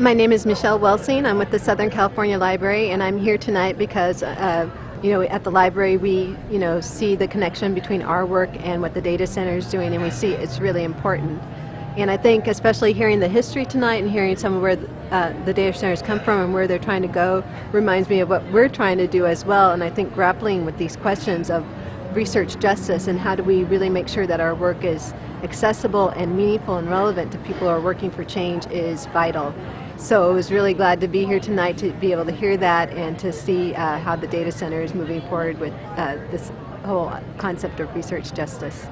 My name is Michele Welsing. I'm with the Southern California Library, and I'm here tonight because, uh, you know, at the library we, you know, see the connection between our work and what the data center is doing, and we see it's really important. And I think, especially hearing the history tonight and hearing some of where uh, the data centers come from and where they're trying to go, reminds me of what we're trying to do as well. And I think grappling with these questions of research justice and how do we really make sure that our work is accessible and meaningful and relevant to people who are working for change is vital. So I was really glad to be here tonight to be able to hear that and to see uh, how the data center is moving forward with uh, this whole concept of research justice.